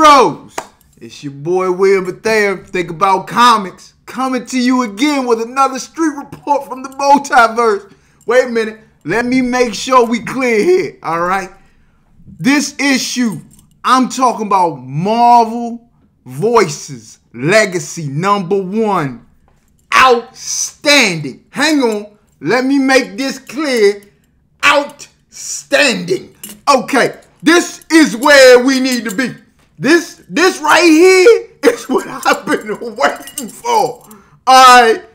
heroes. It's your boy William Bethea. Think about comics. Coming to you again with another street report from the multiverse. Wait a minute. Let me make sure we clear here. All right. This issue, I'm talking about Marvel Voices Legacy number one. Outstanding. Hang on. Let me make this clear. Outstanding. Okay. This is where we need to be. This this right here is what I've been waiting for. Alright.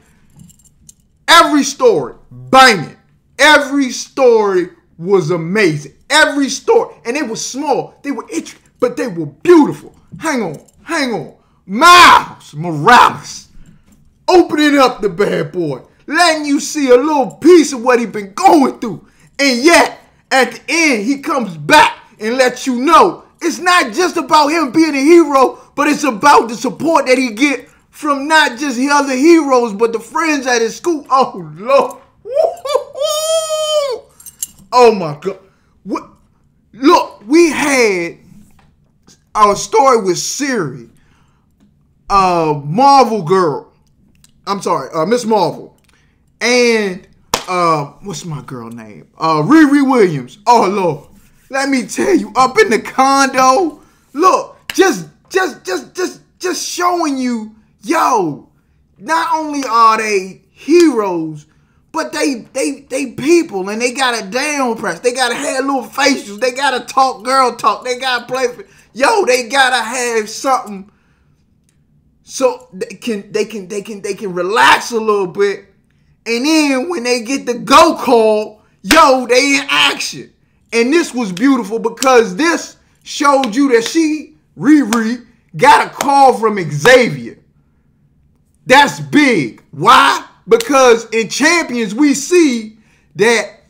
Every story, banging. Every story was amazing. Every story. And they were small. They were intricate, but they were beautiful. Hang on, hang on. Miles Morales opening up the bad boy, letting you see a little piece of what he been going through. And yet, at the end, he comes back and lets you know it's not just about him being a hero, but it's about the support that he get from not just the other heroes, but the friends at his school. Oh Lord. Oh my God. What? Look, we had our story with Siri, uh, Marvel Girl. I'm sorry, uh, Miss Marvel, and uh, what's my girl name? Uh, Riri Williams. Oh Lord, let me tell you, up in the condo, look, just, just, just, just, just showing you, yo, not only are they heroes, but they they they people and they got a down press. They gotta have little facials. They gotta talk girl talk. They gotta play. Yo, they gotta have something so they can they can they can they can relax a little bit. And then when they get the go call, yo, they in action. And this was beautiful because this showed you that she, Riri, got a call from Xavier. That's big. Why? Because in Champions, we see that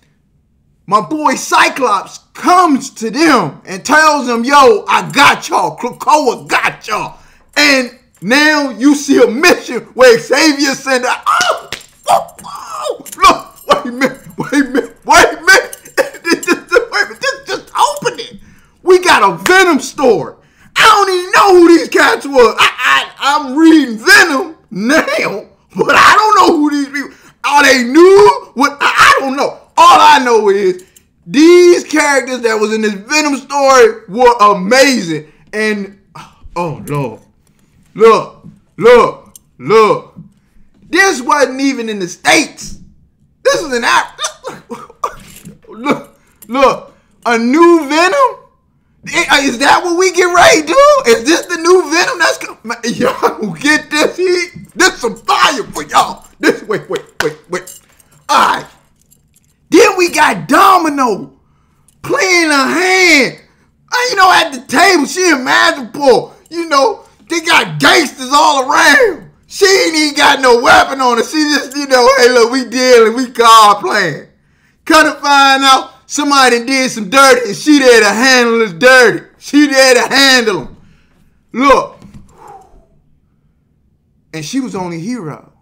my boy Cyclops comes to them and tells them, yo, I got y'all. Krakoa got y'all. And now you see a mission where Xavier sent out, oh, oh, oh, look, wait a minute, wait a minute, wait a minute. This just opened it. We got a Venom story. I don't even know who these cats were. I, I, I'm reading Venom now, but I don't know who these people are. They new? What? I, I don't know. All I know is these characters that was in this Venom story were amazing. And oh Lord, look, look, look. This wasn't even in the states. This was in Africa. Look, look, a new Venom. Is that what we get ready do? Is this the new Venom that's coming? Y'all get this heat? This some fire for y'all. This wait, wait, wait, wait. All right. Then we got Domino playing a hand. Uh, you know, at the table, she in Madripoor. You know, they got gangsters all around. She ain't even got no weapon on her. She just, you know, hey, look, we dealing, we card playing. Cut to find out somebody did some dirty and she there to handle this dirty. She there to handle them. Look. And she was only hero.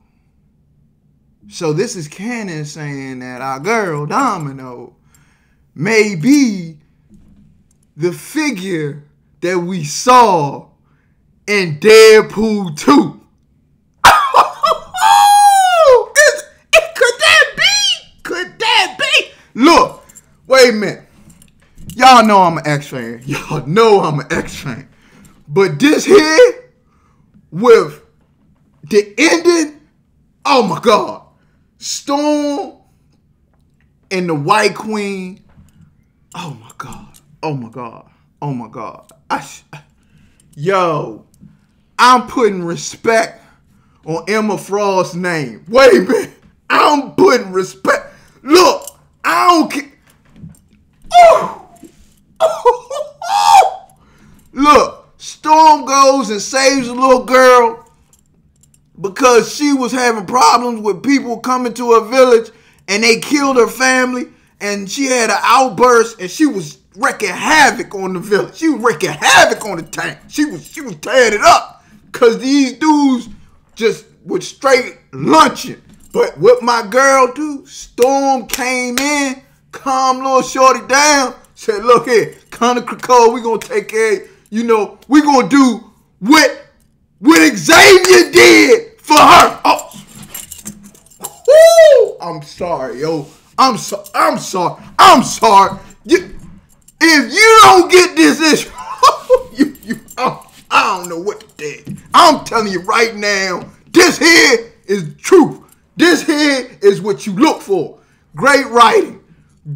So this is canon saying that our girl Domino may be the figure that we saw in Deadpool 2. could that be? Could that be? Look, wait a minute. Y'all know I'm an X fan. Y'all know I'm an X fan. But this here with the ending, oh my God. Storm and the White Queen. Oh my God. Oh my God. Oh my God. I, yo, I'm putting respect on Emma Frost's name. Wait a minute. I'm putting respect. Look, I don't care. Look, Storm goes and saves a little girl because she was having problems with people coming to her village and they killed her family and she had an outburst and she was wrecking havoc on the village. She was wrecking havoc on the tank. She was she was tearing it up because these dudes just was straight lunching. But what my girl do, Storm came in, calm little shorty down, said, look here, Connor Krakoa, we gonna take care you know, we gonna do what what Xavier did for her. Oh, Woo! I'm sorry, yo. I'm so I'm sorry. I'm sorry. You, if you don't get this issue, you, you, I, I don't know what to do. I'm telling you right now, this here is truth. This here is what you look for. Great writing,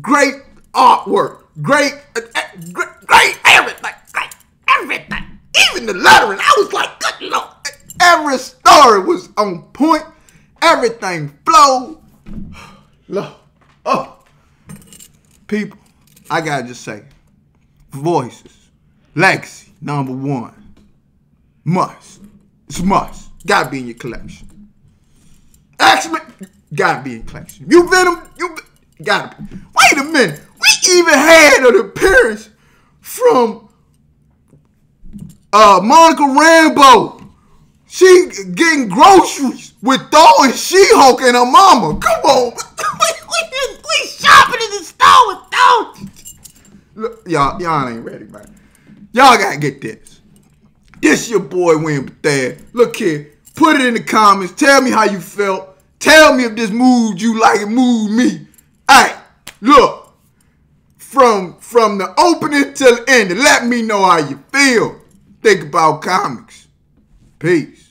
great artwork, great, uh, uh, great, great everything, great everything. Even the lettering, I was like, good lord. Every story was on point. Everything flowed. Lord, oh, people, I gotta just say, voices, legacy, number one, must. It's must. Gotta be in your collection. X-Men, gotta be in collection. You Venom, you gotta be. Wait a minute, we even had an appearance from uh Monica Rambeau. She getting groceries with Thor and She-Hulk and her mama. Come on. we, we, we shopping in the store with Thor. Look, y'all, y'all ain't ready, man. Y'all gotta get this. This your boy Wayne Bethea. Look here. Put it in the comments. Tell me how you felt. Tell me if this moved you like it moved me. Alright, look. From from the opening till the end, let me know how you feel. Think about comics. Peace.